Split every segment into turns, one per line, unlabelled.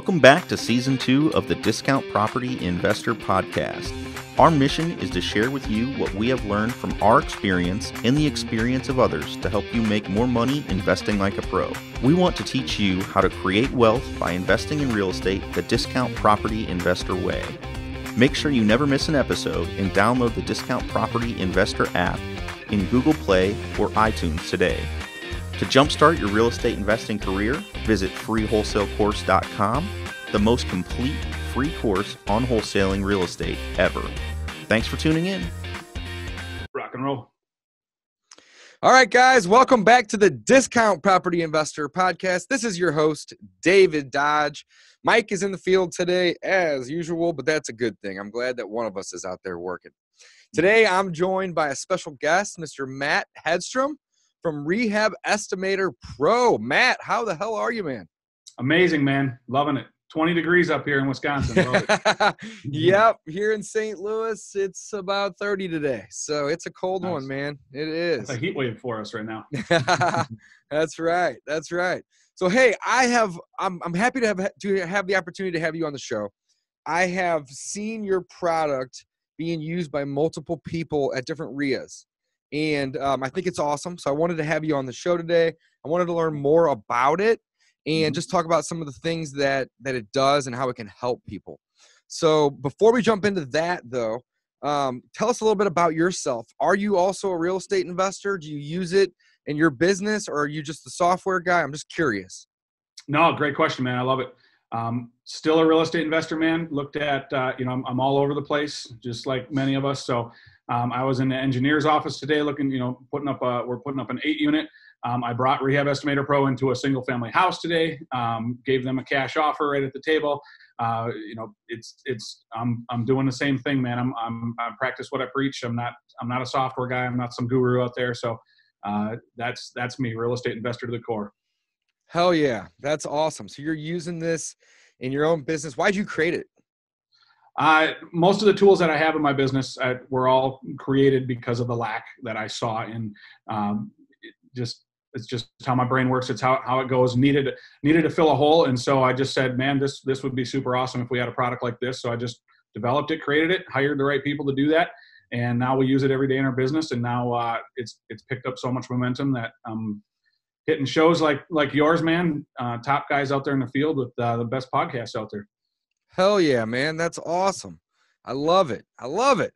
Welcome back to season two of the Discount Property Investor Podcast. Our mission is to share with you what we have learned from our experience and the experience of others to help you make more money investing like a pro. We want to teach you how to create wealth by investing in real estate the Discount Property Investor way. Make sure you never miss an episode and download the Discount Property Investor app in Google Play or iTunes today. To jumpstart your real estate investing career, visit freewholesalecourse.com, the most complete free course on wholesaling real estate ever. Thanks for tuning in.
Rock and roll.
All right, guys, welcome back to the Discount Property Investor Podcast. This is your host, David Dodge. Mike is in the field today, as usual, but that's a good thing. I'm glad that one of us is out there working. Today, I'm joined by a special guest, Mr. Matt Hedstrom from Rehab Estimator Pro. Matt, how the hell are you, man?
Amazing, man. Loving it. 20 degrees up here in Wisconsin.
yep, here in St. Louis, it's about 30 today. So it's a cold nice. one, man. It is.
It's a heat wave for us right now.
That's right. That's right. So hey, I have I'm I'm happy to have to have the opportunity to have you on the show. I have seen your product being used by multiple people at different REIAs and um, I think it's awesome. So I wanted to have you on the show today. I wanted to learn more about it and mm-hmm. just talk about some of the things that that it does and how it can help people. So before we jump into that, though, um, tell us a little bit about yourself. Are you also a real estate investor? Do you use it in your business, or are you just the software guy? I'm just curious.
No, great question, man. I love it. Um, still a real estate investor, man. Looked at, uh, you know, I'm, I'm all over the place, just like many of us. So um, I was in the engineer's office today looking, you know, putting up a, we're putting up an eight unit. Um, I brought Rehab Estimator Pro into a single family house today, um, gave them a cash offer right at the table. Uh, you know, it's, it's, I'm, I'm doing the same thing, man. I'm, I'm, I practice what I preach. I'm not, I'm not a software guy. I'm not some guru out there. So uh, that's, that's me, real estate investor to the core.
Hell yeah. That's awesome. So you're using this in your own business. Why'd you create it?
Uh, most of the tools that I have in my business uh, were all created because of the lack that I saw in um, just it's just how my brain works. It's how, how it goes. Needed needed to fill a hole, and so I just said, man, this this would be super awesome if we had a product like this. So I just developed it, created it, hired the right people to do that, and now we use it every day in our business. And now uh, it's it's picked up so much momentum that I'm hitting shows like like yours, man. Uh, top guys out there in the field with uh, the best podcasts out there.
Hell yeah, man. That's awesome. I love it. I love it.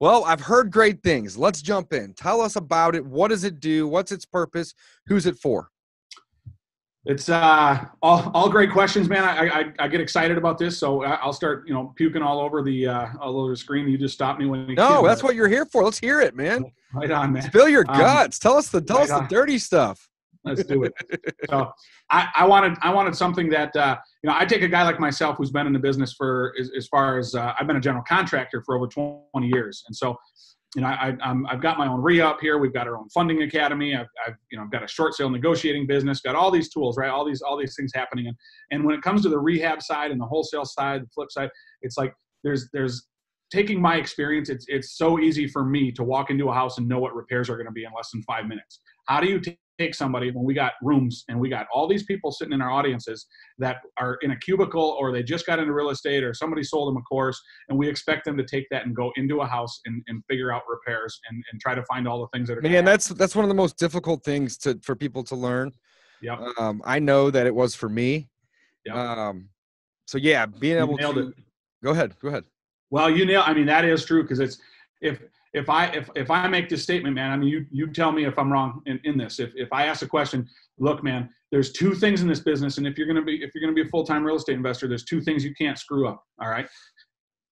Well, I've heard great things. Let's jump in. Tell us about it. What does it do? What's its purpose? Who's it for?
It's uh, all, all great questions, man. I, I, I get excited about this, so I'll start, you know, puking all over the uh, all over the screen. You just stop me when you.
No, that's what you're here for. Let's hear it, man.
Right on, man.
Spill your um, guts. Um, tell us the tell right us the dirty stuff.
Let's do it. so I, I, wanted I wanted something that uh, you know I take a guy like myself who's been in the business for as, as far as uh, I've been a general contractor for over 20 years, and so you know I, i have got my own re-up here. We've got our own funding academy. I've, I've you know I've got a short sale negotiating business. Got all these tools, right? All these all these things happening, and and when it comes to the rehab side and the wholesale side, the flip side, it's like there's there's taking my experience, it's it's so easy for me to walk into a house and know what repairs are going to be in less than five minutes. How do you take somebody when we got rooms and we got all these people sitting in our audiences that are in a cubicle or they just got into real estate or somebody sold them a course and we expect them to take that and go into a house and, and figure out repairs and, and try to find all the things that are
man that's that's one of the most difficult things to for people to learn.
Yeah
um, i know that it was for me.
Yep.
um so yeah being able to it. go ahead go ahead.
Well you nail i mean that is true because it's if if I if if I make this statement, man, I mean you you tell me if I'm wrong in, in this. If if I ask a question, look, man, there's two things in this business, and if you're gonna be if you're gonna be a full time real estate investor, there's two things you can't screw up. All right.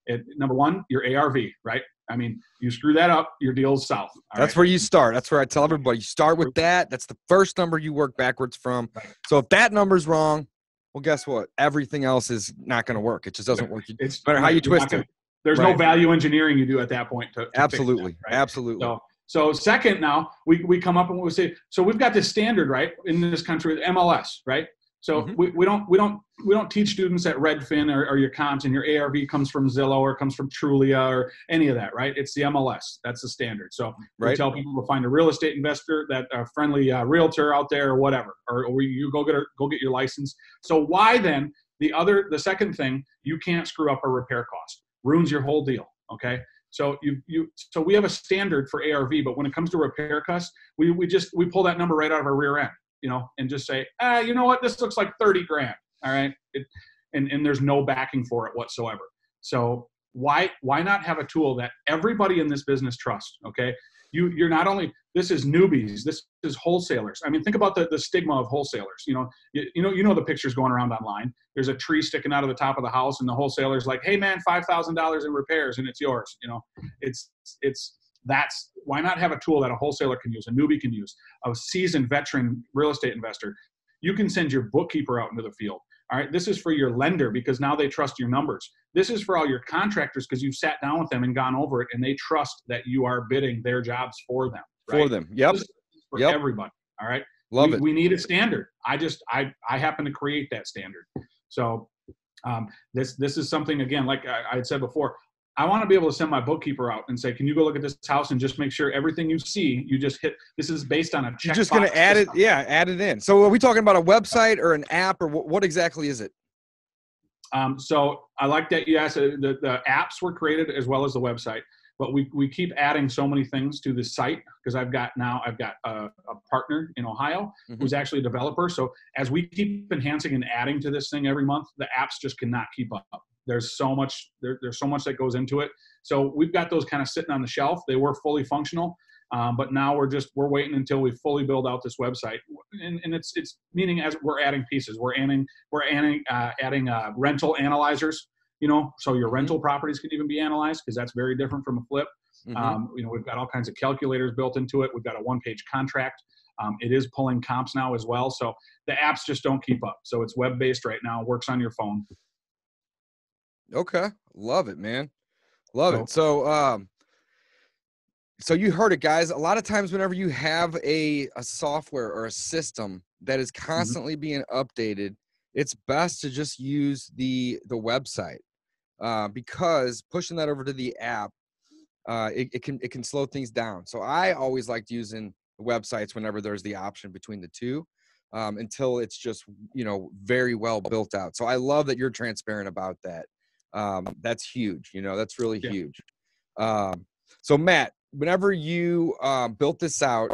It, number one, your ARV, right? I mean, you screw that up, your deal's south.
That's right? where you start. That's where I tell everybody. You start with that. That's the first number you work backwards from. Right. So if that number's wrong, well, guess what? Everything else is not going to work. It just doesn't work. It's, no matter how you twist it
there's right. no value engineering you do at that point to, to
absolutely
that, right?
absolutely
so so second now we, we come up and we say so we've got this standard right in this country with mls right so mm-hmm. we, we don't we don't we don't teach students at redfin or, or your comps and your arv comes from zillow or comes from trulia or any of that right it's the mls that's the standard so right. we tell people to find a real estate investor that a friendly uh, realtor out there or whatever or, or you go get a, go get your license so why then The other, the second thing, you can't screw up a repair cost. Ruins your whole deal. Okay. So you you so we have a standard for ARV, but when it comes to repair costs, we we just we pull that number right out of our rear end, you know, and just say, ah, you know what, this looks like 30 grand. All right. It, and, and there's no backing for it whatsoever. So why why not have a tool that everybody in this business trusts? Okay. You you're not only this is newbies, this is wholesalers. I mean, think about the, the stigma of wholesalers. You know, you, you know, you know the pictures going around online. There's a tree sticking out of the top of the house, and the wholesaler's like, "Hey, man, five thousand dollars in repairs, and it's yours." You know, it's it's that's why not have a tool that a wholesaler can use, a newbie can use, a seasoned veteran real estate investor. You can send your bookkeeper out into the field. All right, this is for your lender because now they trust your numbers. This is for all your contractors because you've sat down with them and gone over it and they trust that you are bidding their jobs for them.
Right? For them. Yep.
For
yep.
everybody. All right.
Love
we,
it.
We need a standard. I just I I happen to create that standard. So um, this this is something again, like I, I had said before, I want to be able to send my bookkeeper out and say, "Can you go look at this house and just make sure everything you see, you just hit." This is based on a.
You're just going to add system. it, yeah, add it in. So, are we talking about a website or an app, or what, what exactly is it?
Um, so, I like that you asked. Uh, the the apps were created as well as the website, but we we keep adding so many things to the site because I've got now I've got a, a partner in Ohio mm-hmm. who's actually a developer. So, as we keep enhancing and adding to this thing every month, the apps just cannot keep up. There's so much there, there's so much that goes into it. So we've got those kind of sitting on the shelf. They were fully functional um, but now we're just we're waiting until we fully build out this website. And, and it's it's meaning as we're adding pieces. We're adding we're adding uh, adding uh, rental analyzers you know so your mm-hmm. rental properties can even be analyzed because that's very different from a flip mm-hmm. um, you know we've got all kinds of calculators built into it we've got a one page contract um, it is pulling comps now as well so the apps just don't keep up so it's web based right now works on your phone
Okay. Love it, man. Love it. So um so you heard it guys. A lot of times whenever you have a a software or a system that is mm-hmm. constantly mm-hmm. being updated, it's best to just use the the website. Uh, because pushing that over to the app uh, it, it can it can slow things down. So I always liked using websites whenever there's the option between the two um, until it's just you know very well built out. So I love that you're transparent about that um, that's huge. You know, that's really yeah. huge. Um, so Matt, whenever you uh, built this out,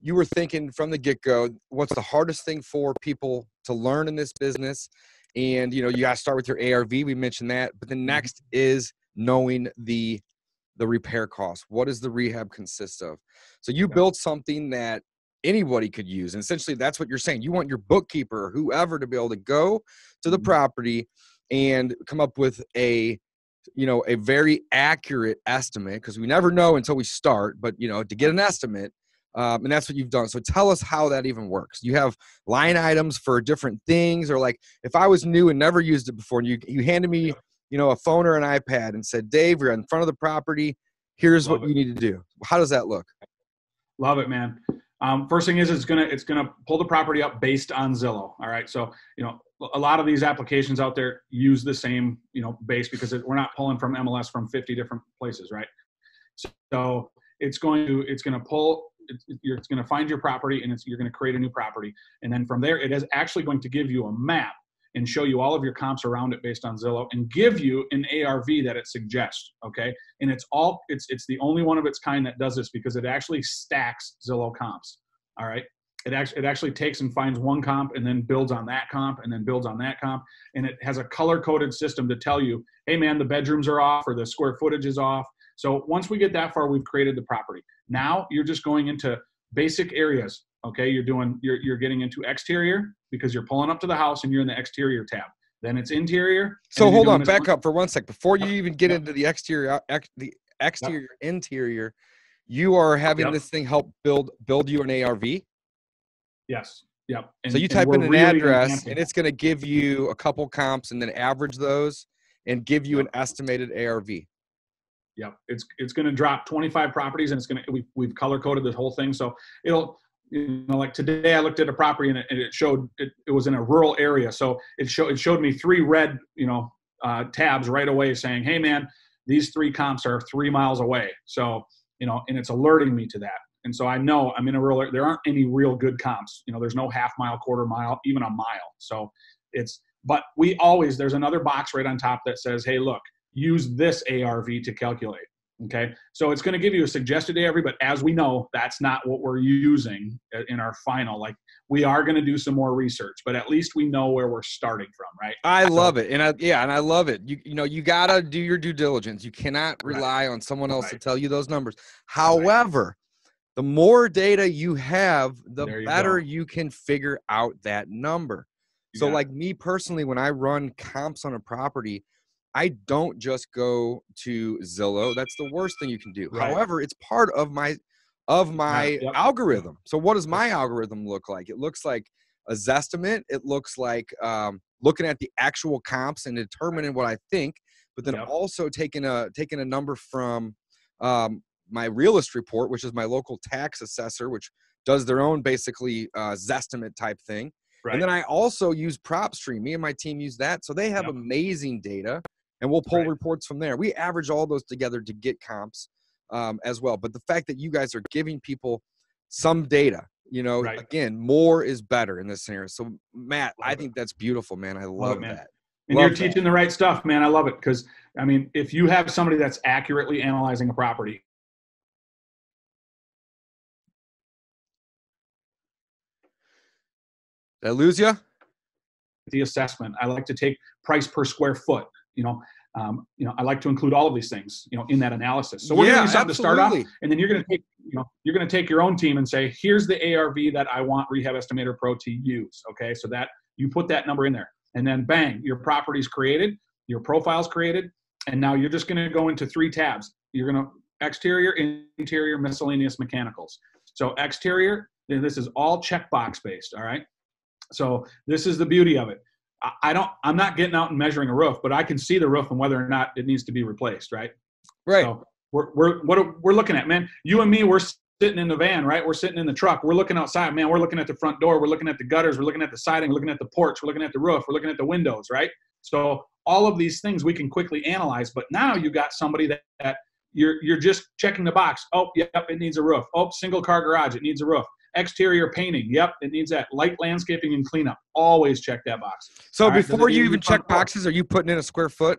you were thinking from the get-go, what's the hardest thing for people to learn in this business? And you know, you got to start with your ARV. We mentioned that, but the mm-hmm. next is knowing the the repair cost. What does the rehab consist of? So you yeah. built something that anybody could use, and essentially that's what you're saying. You want your bookkeeper or whoever to be able to go to the mm-hmm. property and come up with a you know a very accurate estimate because we never know until we start but you know to get an estimate um, and that's what you've done so tell us how that even works you have line items for different things or like if i was new and never used it before and you, you handed me you know a phone or an ipad and said dave you're in front of the property here's Love what it. you need to do how does that look
Love it, man. Um, first thing is it's gonna it's gonna pull the property up based on Zillow. All right, so you know a lot of these applications out there use the same you know base because it, we're not pulling from MLS from 50 different places, right? So it's going to it's going to pull it's, it's going to find your property and it's, you're going to create a new property and then from there it is actually going to give you a map and show you all of your comps around it based on Zillow and give you an ARV that it suggests. Okay. And it's all, it's, it's the only one of its kind that does this because it actually stacks Zillow comps. All right. It actually, it actually takes and finds one comp and then builds on that comp and then builds on that comp. And it has a color coded system to tell you, hey man, the bedrooms are off or the square footage is off. So once we get that far, we've created the property. Now you're just going into basic areas okay? You're doing you're, you're getting into exterior because you're pulling up to the house and you're in the exterior tab. Then it's interior
so hold on back one. up for one sec. Before you even get into the exterior uh, ex, the exterior yep. interior you are having yep. this thing help build build you an arv
yes. Yep.
And, so you type in an really address and it's going to give you a couple comps and then average those and give you yep. an estimated arv
Yep, it's it's going to drop 25 properties, and it's going to we, we've color coded this whole thing, so it'll you know like today i looked at a property and it, and it showed it, it, was in a rural area. So it showed it showed me three red you know uh, tabs right away saying hey man these three comps are three miles away. So you know and it's alerting me to that. And so i know i'm in a rural there aren't any real good comps. You know there's no half mile quarter mile even a mile. So it's but we always there's another box right on top that says, "Hey, look, use this ARV to calculate." Okay, so it's going to give you a suggested ARV, but as we know, that's not what we're using in our final. Like we are going to do some more research, but at least we know where we're starting from, right?
I so, love it, and I, yeah, and I love it. You you know you got to do your due diligence. You cannot rely on someone else right. to tell you those numbers. However. Right. The more data you have, the you better go. you can figure out that number. You so, like it. me personally, when I run comps on a property, I don't just go to Zillow. That's the worst thing you can do. Right. However, it's part of my of my yep. algorithm. So what does my algorithm look like? It looks like a Zestimate. It looks like um, looking at the actual comps and determining what I think, but then yep. also taking a taking a number from um, my realist report, which is my local tax assessor, which does their own basically uh, Zestimate type thing. Right. And then I also use PropStream. Me and my team use that, so they have yep. amazing data and we'll pull right. reports from there. We average all those together to get comps um, as well. But the fact that you guys are giving people some data, you know, right. again, more is better in this scenario. So, Matt, love I think that's beautiful, man. I love, love it, that.
And love you're that. teaching the right stuff, man. I love it because, I mean, if you have somebody that's accurately analyzing a property,
Did I lose you?
The assessment. I like to take price per square foot you know um, you know i like to include all of these things you know in that analysis. So we're yeah, going to to start off and then you're going to take you know you're going to take your own team and say here's the arv that i want rehab estimator pro to use okay? So that you put that number in there and then bang your property's created your profile's created and now you're just going to go into three tabs. You're going to exterior interior miscellaneous mechanicals. So exterior this is all checkbox based all right? So this is the beauty of it I don't. I'm not getting out and measuring a roof, but I can see the roof and whether or not it needs to be replaced. Right.
Right. So
we're we're what we're looking at, man. You and me, we're sitting in the van, right? We're sitting in the truck. We're looking outside, man. We're looking at the front door. We're looking at the gutters. We're looking at the siding. We're looking at the porch. We're looking at the roof. We're looking at the windows, right? So all of these things we can quickly analyze. But now you got somebody that, that you're you're just checking the box. Oh, yep, it needs a roof. Oh, single car garage, it needs a roof. Exterior painting. Yep, it needs that. Light landscaping and cleanup. Always check that box.
So All before right, you even check boxes, are you putting in a square foot?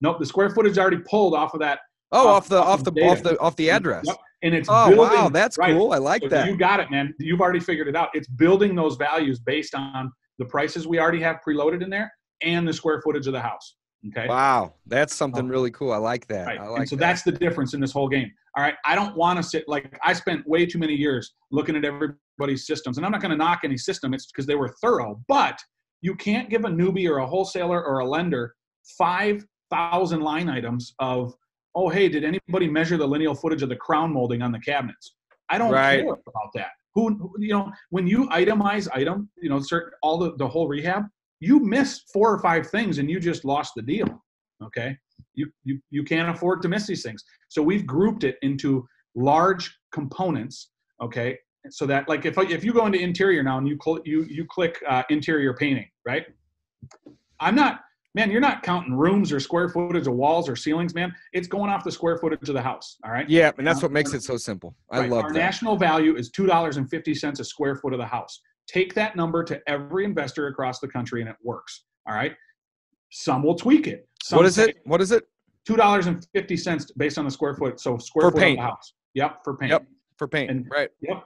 Nope, the square footage is already pulled off of that.
Oh, off, the off the data. off the off the address. Yep.
And it's
oh
building,
wow, that's right. cool. I like
so
that.
You got it, man. You've already figured it out. It's building those values based on the prices we already have preloaded in there and the square footage of the house. Okay.
Wow, that's something um, really cool. I like that. Right. I like.
And so
that.
that's the difference in this whole game. All right, I don't want to sit like I spent way too many years looking at everybody's systems, and I'm not going to knock any system. It's because they were thorough, but you can't give a newbie or a wholesaler or a lender five thousand line items of oh hey did anybody measure the lineal footage of the crown molding on the cabinets? I don't right. care about that. Who you know when you itemize item you know certain all the the whole rehab you miss four or five things and you just lost the deal. Okay. You, you, you can't afford to miss these things. So we've grouped it into large components. Okay. So that like if, if you go into interior now and you, cl- you, you click uh, interior painting, right? I'm not, man, you're not counting rooms or square footage of walls or ceilings, man. It's going off the square footage of the house. All right.
Yeah. And that's what makes it so simple. I right. love
Our
that.
national value is $2.50 a square foot of the house. Take that number to every investor across the country and it works. All right. Some will tweak it. Some
what is it? What is it?
Two dollars and fifty cents based on the square foot. So square
for
foot
paint.
house. Yep, for paint.
Yep, for paint. And, right.
Yep.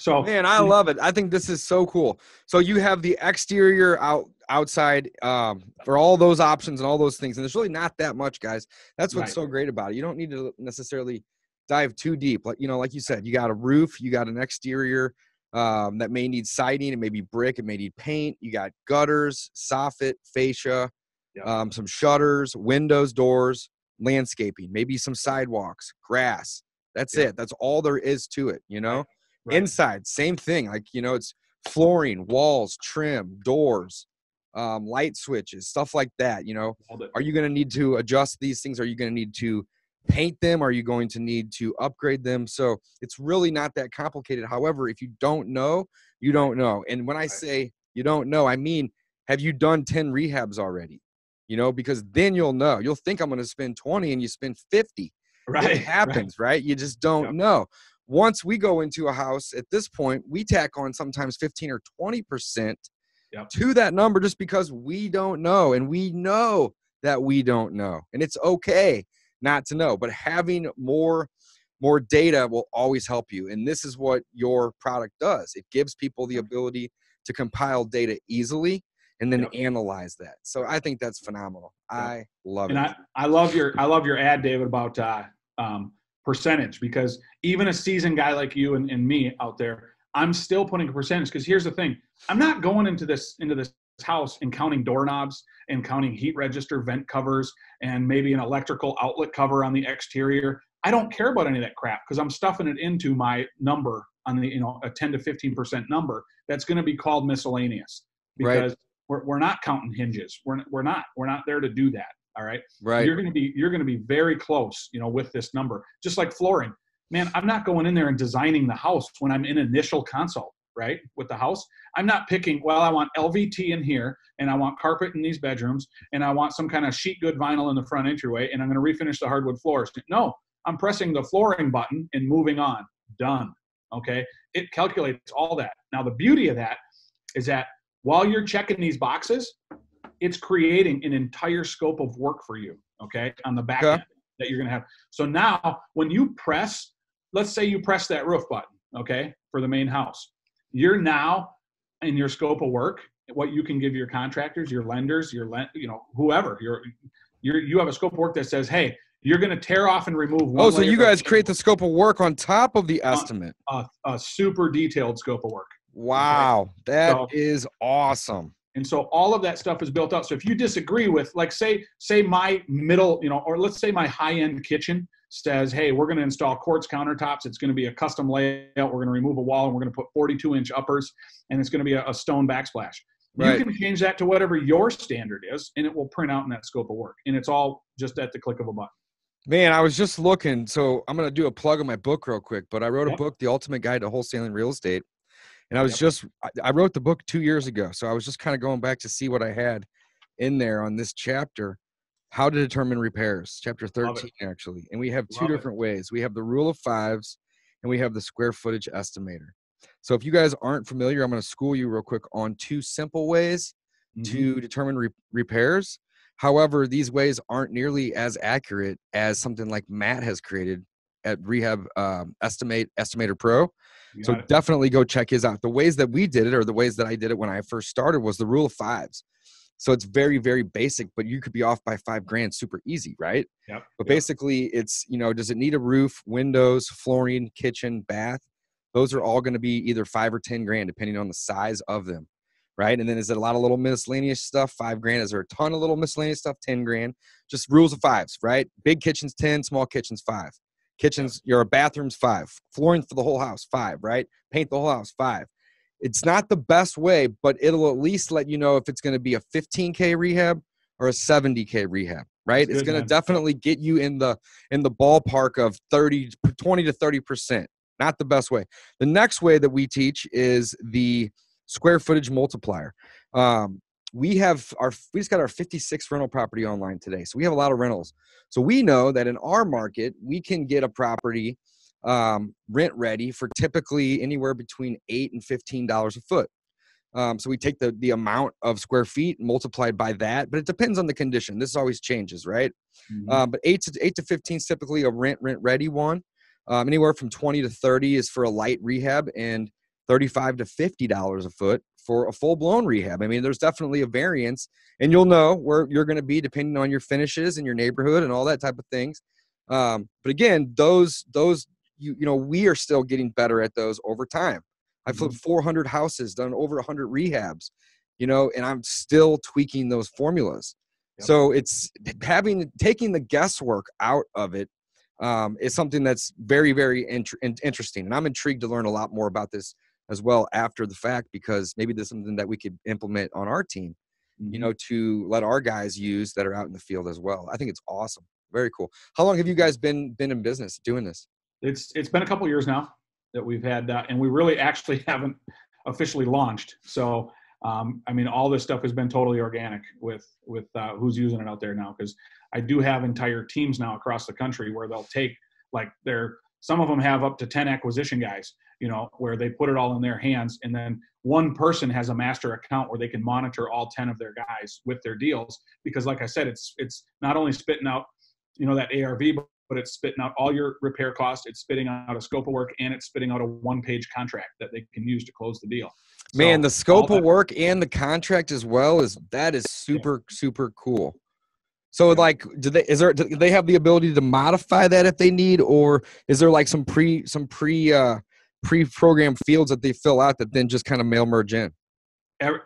So
man, I love it. I think this is so cool. So you have the exterior out outside um, for all those options and all those things, and there's really not that much, guys. That's what's right. so great about it. You don't need to necessarily dive too deep. Like you know, like you said, you got a roof, you got an exterior, um, that may need siding, it may be brick, it may need paint. You got gutters, soffit, fascia, yep. um, some shutters, windows, doors, landscaping, maybe some sidewalks, grass. That's yep. it. That's all there is to it, you know? Right. Right. Inside, same thing. Like, you know, it's flooring, walls, trim, doors, um, light switches, stuff like that. You know, are you going to need to adjust these things? Are you going to need to paint them? Are you going to need to upgrade them? So it's really not that complicated. However, if you don't know, you don't know. And when I say you don't know, I mean, have you done 10 rehabs already? You know, because then you'll know. You'll think I'm going to spend 20 and you spend 50.
Right.
It happens, right? right? You just don't yep. know. Once we go into a house at this point, we tack on sometimes 15 or 20%
Yep.
to that number just because we don't know and we know that we don't know and it's okay not to know but having more more data will always help you and this is what your product does. It gives people the ability to compile data easily and then analyze that so i think that's phenomenal. I love
and
it.
And I, I love your I love your ad, David, about uh, um, percentage because even a seasoned guy like you and, and me out there, I'm still putting a percentage because here's the thing: I'm not going into this into this house and counting doorknobs and counting heat register vent covers and maybe an electrical outlet cover on the exterior. I don't care about any of that crap because I'm stuffing it into my number on the you know a 10 to 15 percent number that's going to be called miscellaneous
Right.
because we're, we're not counting hinges. We're, we're not we're not there to do that. All right
right
you're going to be you're going to be very close you know with this number just like flooring man i'm not going in there and designing the house when i'm in initial consult right with the house. I'm not picking well i want lvt in here and i want carpet in these bedrooms and i want some kind of sheet good vinyl in the front entryway and i'm going to refinish the hardwood floors. No i'm pressing the flooring button and moving on. Done okay? It calculates all that. Now the beauty of that is that while you're checking these boxes it's creating an entire scope of work for you okay on the back
Okay.
end that you're going to have. So now when you press let's say you press that roof button okay for the main house you're now in your scope of work what you can give your contractors your lenders your you know whoever you're you're you have a scope of work that says hey you're going to tear off and remove one
oh so you guys create the scope of work on top of the
Uh,
estimate.
a, a super detailed scope of work
wow that
So-
is awesome.
And so all of that stuff is built up. So if you disagree with, like, say, say my middle, you know, or let's say my high-end kitchen says, hey, we're going to install quartz countertops. It's going to be a custom layout. We're going to remove a wall and we're going to put 42-inch uppers, and it's going to be a, a stone backsplash.
Right.
You can change that to whatever your standard is, and it will print out in that scope of work. And it's all just at the click of a button.
Man, I was just looking. So I'm going to do a plug of my book real quick. But I wrote a book, The Ultimate Guide to Wholesaling Real Estate. And I was
Yep.
just, I wrote the book two years ago. So I was just kind of going back to see what I had in there on this chapter How to Determine Repairs, chapter 13, actually. And we have two
Love it.
different ways we have the rule of fives and we have the square footage estimator. So if you guys aren't familiar, I'm going to school you real quick on two simple ways
Mhm.
to determine re- repairs. However, these ways aren't nearly as accurate as something like Matt has created at Rehab um, Estimate Estimator Pro. So
it.
definitely go check his out. The ways that we did it, or the ways that I did it when I first started, was the rule of fives. So it's very, very basic, but you could be off by five grand super easy, right?
Yep.
But
yep.
basically, it's you know, does it need a roof, windows, flooring, kitchen, bath? Those are all going to be either five or ten grand, depending on the size of them, right? And then is it a lot of little miscellaneous stuff? Five grand. Is there a ton of little miscellaneous stuff? Ten grand. Just rules of fives, right? Big kitchens ten, small kitchens five. Kitchens, your bathrooms five. Flooring for the whole house five, right? Paint the whole house five. It's not the best way, but it'll at least let you know if it's going to be a 15k rehab or a 70k rehab, right?
That's
it's going to definitely get you in the in the ballpark of 30 20 to 30 percent. Not the best way. The next way that we teach is the square footage multiplier. Um, we have our we just got our 56 rental property online today, so we have a lot of rentals. So we know that in our market, we can get a property um, rent ready for typically anywhere between eight and fifteen dollars a foot. Um, so we take the the amount of square feet multiplied by that, but it depends on the condition. This always changes, right?
Mhm.
Um, but eight to eight to fifteen is typically a rent rent ready one. Um, anywhere from twenty to thirty is for a light rehab, and thirty-five to fifty dollars a foot for a full-blown rehab. I mean, there's definitely a variance, and you'll know where you're going to be depending on your finishes and your neighborhood and all that type of things. Um, but again, those those you you know we are still getting better at those over time. I flipped 400 houses, done over 100 rehabs, you know, and I'm still tweaking those formulas.
Yep.
So it's having taking the guesswork out of it um, is something that's very very int- in- interesting, and I'm intrigued to learn a lot more about this as well after the fact because maybe there's something that we could implement on our team, you
Mhm.
know, to let our guys use that are out in the field as well. I think it's awesome, very cool. How long have you guys been been in business doing this?
It's it's been a couple years now that we've had uh, and we really actually haven't officially launched so um, i mean all this stuff has been totally organic with with uh, who's using it out there now because i do have entire teams now across the country where they'll take like their some of them have up to 10 acquisition guys you know, where they put it all in their hands, and then one person has a master account where they can monitor all 10 of their guys with their deals. Because, like I said, it's it's not only spitting out, you know, that ARV, but it's spitting out all your repair costs. It's spitting out a scope of work, and it's spitting out a one-page contract that they can use to close the deal.
Man, so, the scope of work and the contract as well is that is super yeah. super cool. So like, do they is there do they have the ability to modify that if they need, or is there like some pre some pre uh, pre-programmed fields that they fill out that then just kind of mail merge in?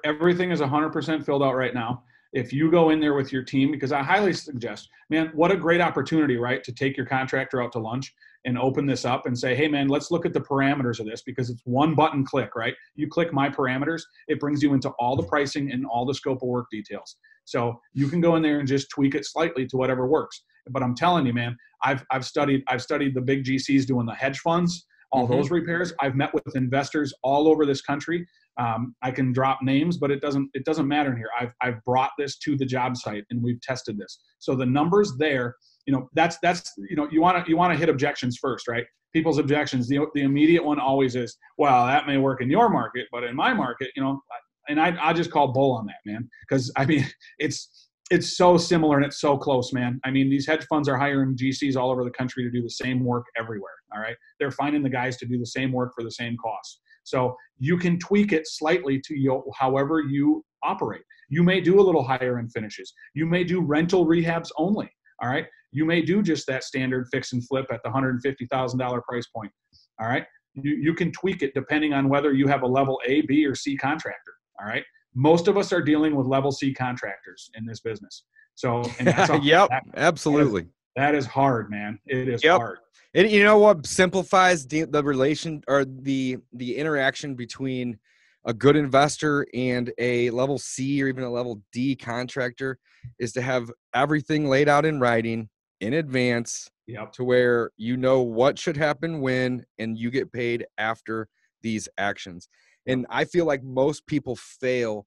Everything is 100% filled out right now. If you go in there with your team, because I highly suggest, man, what a great opportunity, right, to take your contractor out to lunch and open this up and say, hey, man, let's look at the parameters of this because it's one button click, right? You click my parameters, it brings you into all the pricing and all the scope of work details. So you can go in there and just tweak it slightly to whatever works. But I'm telling you, man, I've, I've studied I've studied the big GCs doing the hedge funds, all mm-hmm. those repairs. I've met with investors all over this country. Um, I can drop names, but it doesn't it doesn't matter in here. I've I've brought this to the job site and we've tested this. So the numbers there, you know, that's that's you know you want to you want to hit objections first, right? People's objections. The the immediate one always is, well, that may work in your market, but in my market, you know, and I I just call bull on that, man, because I mean it's it's so similar and it's so close, man. I mean, these hedge funds are hiring GCs all over the country to do the same work everywhere. All right, they're finding the guys to do the same work for the same cost. So you can tweak it slightly to you, however you operate. You may do a little higher end finishes. You may do rental rehabs only. All right, you may do just that standard fix and flip at the hundred and fifty thousand dollar price point. All right, you you can tweak it depending on whether you have a level A, B, or C contractor. All right, most of us are dealing with level C contractors in this business. So,
yep, that, absolutely.
That is, hard, man. It is yep. hard.
And you know what simplifies the, the relation or the the interaction between a good investor and a level C or even a level D contractor is to have everything laid out in writing in advance
yep.
to where you know what should happen when and you get paid after these actions. And I feel like most people fail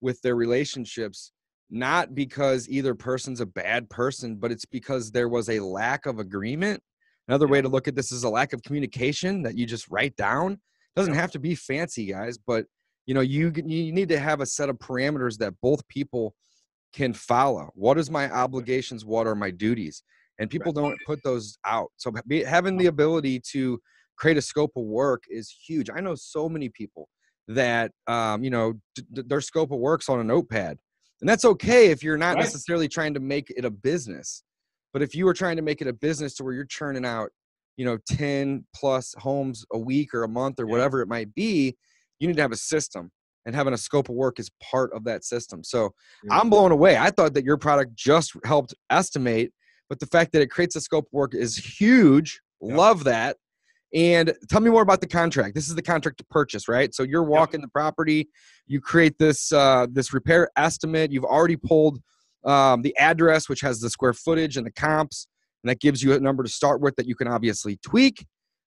with their relationships not because either person's a bad person, but it's because there was a lack of agreement. Another way to look at this is a lack of communication that you just write down. It doesn't have to be fancy, guys, but you know, you you need to have a set of parameters that both people can follow. What is my obligations? What are my duties? And people don't put those out. So having the ability to create a scope of work is huge. I know so many people that um, you know d- their scope of work's on a notepad, and that's okay if you're not right. necessarily trying to make it a business. But if you are trying to make it a business to where you're churning out, you know, ten plus homes a week or a month or yeah. whatever it might be, you need to have a system. And having a scope of work is part of that system. So yeah. I'm blown away. I thought that your product just helped estimate, but the fact that it creates a scope of work is huge. Yeah. Love that. And tell me more about the contract. This is the contract to purchase, right? So you're walking yep. the property, you create this uh, this repair estimate. You've already pulled um, the address, which has the square footage and the comps, and that gives you a number to start with that you can obviously tweak.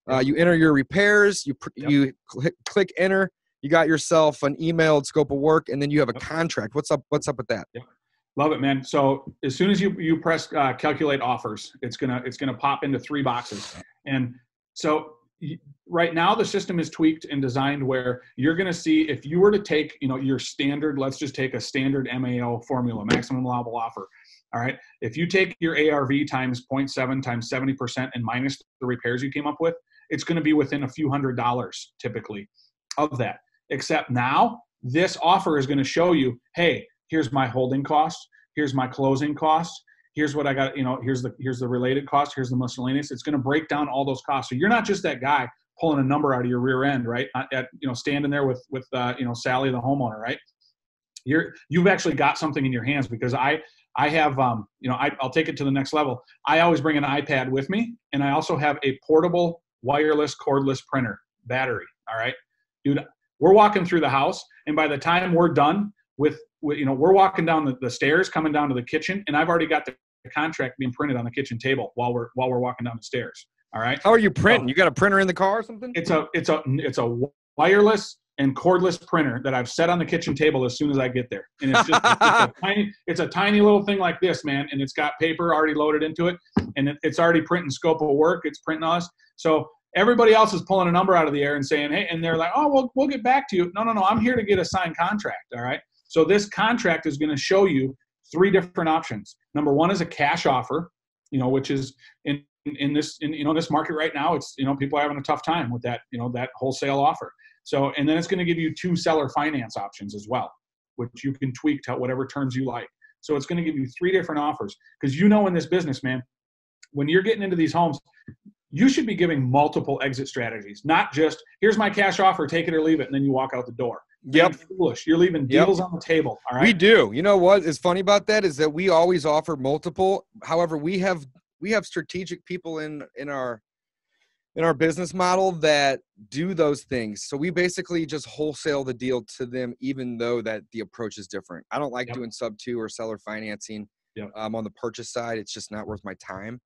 Uh, you enter your repairs. You yep. you click, click enter. You got yourself an emailed scope of work, and then you have a yep. contract. What's up? What's up with that?
Love it, man. So as soon as you you press uh, calculate offers, it's gonna it's gonna pop into three boxes, and so right now the system is tweaked and designed where you're going to see if you were to take you know your standard let's just take a standard mao formula maximum allowable offer all right? If you take your arv times 0.7 times 70% and minus the repairs you came up with it's going to be within a few hundred dollars typically of that except now this offer is going to show you hey here's my holding cost here's my closing cost here's what I got, you know, here's the here's the related cost, here's the miscellaneous. It's going to break down all those costs. So you're not just that guy pulling a number out of your rear end, right? At you know, standing there with with uh, you know Sally the homeowner, right? You're you've actually got something in your hands because I I have um you know I, I'll take it to the next level. I always bring an iPad with me, and I also have a portable wireless cordless printer battery. All right, dude, we're walking through the house, and by the time we're done with, with you know we're walking down the, the stairs, coming down to the kitchen, and I've already got the contract being printed on the kitchen table while we're while we're walking down the stairs. All right.
How are you printing? So, you got a printer in the car or something?
It's a it's a it's a wireless and cordless printer that I've set on the kitchen table as soon as I get there. And it's just it's, a tiny it's a tiny little thing like this, man, and it's got paper already loaded into it, and it, it's already printing scope of work. It's printing us. So everybody else is pulling a number out of the air and saying, hey, and they're like, oh, well, we'll get back to you. No, no, no, I'm here to get a signed contract. All right. So this contract is going to show you three different options. Number one is a cash offer, you know, which is in in this in you know this market right now. It's you know people are having a tough time with that you know that wholesale offer. So and then it's going to give you two seller finance options as well, which you can tweak to whatever terms you like. So it's going to give you three different offers because you know in this business, man, when you're getting into these homes, you should be giving multiple exit strategies, not just here's my cash offer, take it or leave it, and then you walk out the door.
Yep.
Foolish. You're leaving deals yep. on the table. All right.
We do. You know what is funny about that is that we always offer multiple. However, we have we have strategic people in in our in our business model that do those things. So we basically just wholesale the deal to them, even though that the approach is different. I don't like yep. doing sub two or seller financing yep. um, on the purchase side. It's just not worth my time.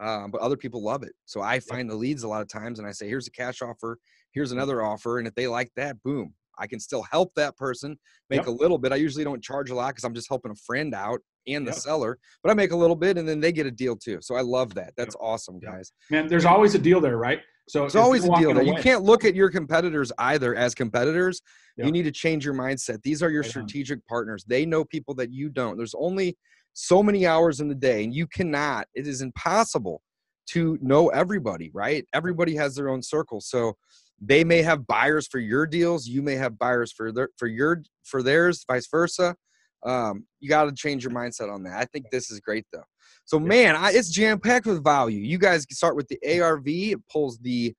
Um, but other people love it. So I find the leads a lot of times and I say, here's a cash offer, here's another offer. And if they like that, boom, I can still help that person make yep. a little bit. I usually don't charge a lot because I'm just helping a friend out and the yep. seller, but I make a little bit and then they get a deal too. So I love that. That's yep. awesome, guys.
Man, there's always a deal there, right?
So it's always a deal there. You can't look at your competitors either as competitors. You need to change your mindset. These are your right strategic on. partners. They know people that you don't. There's only so many hours in the day and you cannot, it is impossible to know everybody, right? Everybody has their own circle. So they may have buyers for your deals you may have buyers for their for your for theirs vice versa. Um, you got to change your mindset on that. I think this is great though. So man I, it's jam packed with value. You guys can start with the arv it pulls the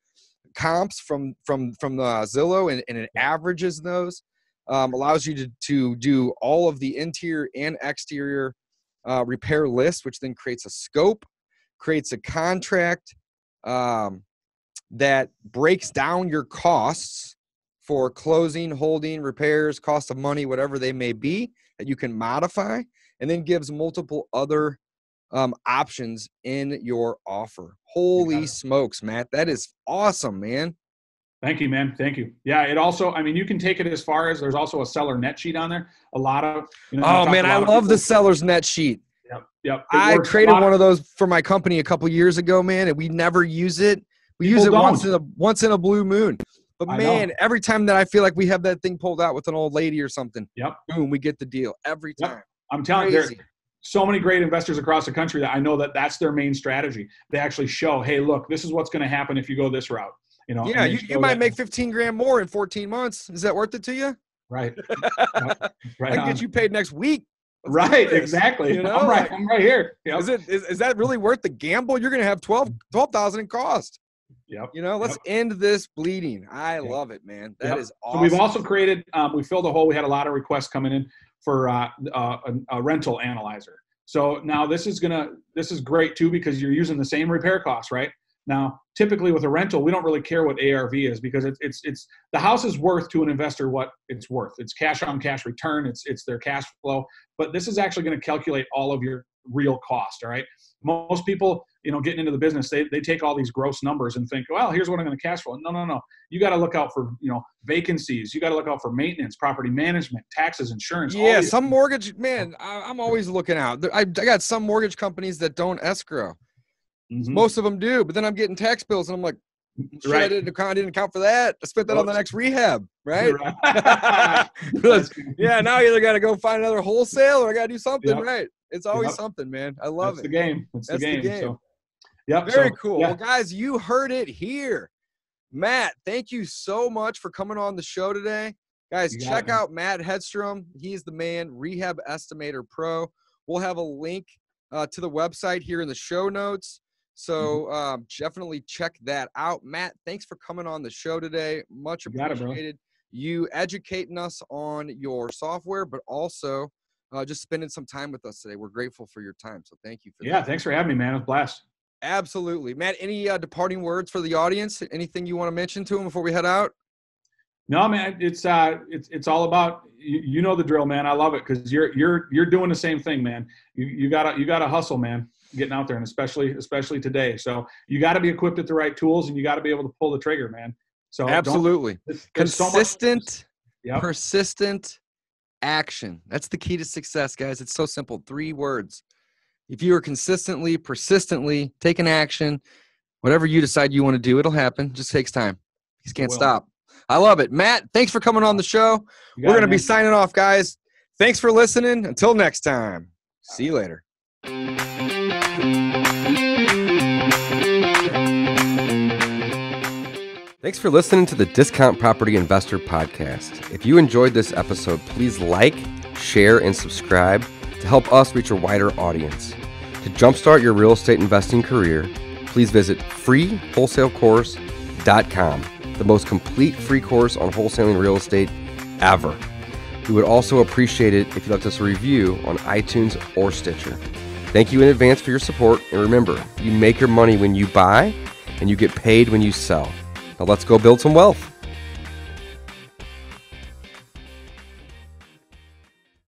comps from from from the zillow and, and it averages those. Um, allows you to, to do all of the interior and exterior uh, repair list, which then creates a scope creates a contract um, that breaks down your costs for closing, holding, repairs, cost of money, whatever they may be, that you can modify, and then gives multiple other um, options in your offer. Holy smokes, Matt. That is awesome, man.
Thank you, man. Thank you. Yeah, it also, I mean, you can take it as far as there's also a seller net sheet on there. A lot of,
you know, oh man, I love the seller's net sheet.
Yep. Yep.
I created one of those for my company a couple years ago, man, and we never use it. We People use it don't. once in a once in a blue moon. But man, every time that I feel like we have that thing pulled out with an old lady or something,
yep,
boom, we get the deal every time. Yep.
I'm telling you, there's so many great investors across the country that I know that that's their main strategy. They actually show, hey, look, this is what's going to happen if you go this route. You know,
yeah, you, you might make 15 grand more in 14 months. Is that worth it to you?
Right.
right I can get you paid next week.
Let's right, exactly. You know? I'm right. I'm right here.
Yep. Is it is, is that really worth the gamble? You're going to have 12 12,000 in cost.
Yep.
You know, let's yep. end this bleeding. I yep. love it, man. That yep. is awesome.
So we've also created, um, we filled a hole. We had a lot of requests coming in for uh, uh, a, a, rental analyzer. So now this is gonna, this is great too because you're using the same repair costs, right? Now, typically with a rental, we don't really care what ARV is because it's it's it's the house is worth to an investor what it's worth. It's cash on cash return. It's it's their cash flow. But this is actually going to calculate all of your real cost. All right. Most people, you know, getting into the business, they, they take all these gross numbers and think, well, here's what I'm going to cash flow. No, no, no. You got to look out for, you know, vacancies. You got to look out for maintenance, property management, taxes, insurance.
Yeah, some mortgage, man, I, am always looking out. I, I got some mortgage companies that don't escrow. Mm-hmm. Most of them do, but then I'm getting tax bills and I'm like, right. I didn't, I didn't account for that. I spent that Oops. on the next rehab, right? right. yeah, now I either got to go find another wholesale or I got to do something, yep. right? It's always yep. something, man. I love
That's
it.
The game. It's That's the game. The game. So,
yep. Very so, cool. Yeah. Well, guys, you heard it here. Matt, thank you so much for coming on the show today. Guys, check it, out Matt Hedstrom. He's the man, Rehab Estimator Pro. We'll have a link uh, to the website here in the show notes. So mm-hmm. um, definitely check that out. Matt, thanks for coming on the show today. Much appreciated. You, you educating us on your software, but also uh, just spending some time with us today. We're grateful for your time. So thank you for
yeah, that. thanks for having me, man. It was a blast.
Absolutely. Matt, any uh, departing words for the audience? Anything you want to mention to them before we head out?
No, man, it's uh, it's it's all about you, you know the drill, man. I love it because you're you're you're doing the same thing, man. You you gotta you gotta hustle, man, getting out there, and especially especially today. So you got to be equipped with the right tools, and you got to be able to pull the trigger, man. So
absolutely consistent, so yep. persistent, action. That's the key to success, guys. It's so simple. Three words. If you are consistently, persistently taking action, whatever you decide you want to do, it'll happen. Just takes time. Just can't stop. I love it. Matt, thanks for coming on the show. We're going to be signing off, guys. Thanks for listening. Until next time. See you later.
Thanks for listening to the Discount Property Investor Podcast. If you enjoyed this episode, please like, share, and subscribe to help us reach a wider audience. To jumpstart your real estate investing career, please visit freewholesalecourse.com, the most complete free course on wholesaling real estate ever. We would also appreciate it if you left us a review on iTunes or Stitcher. Thank you in advance for your support, and remember, you make your money when you buy, and you get paid when you sell. Now let's go build some wealth.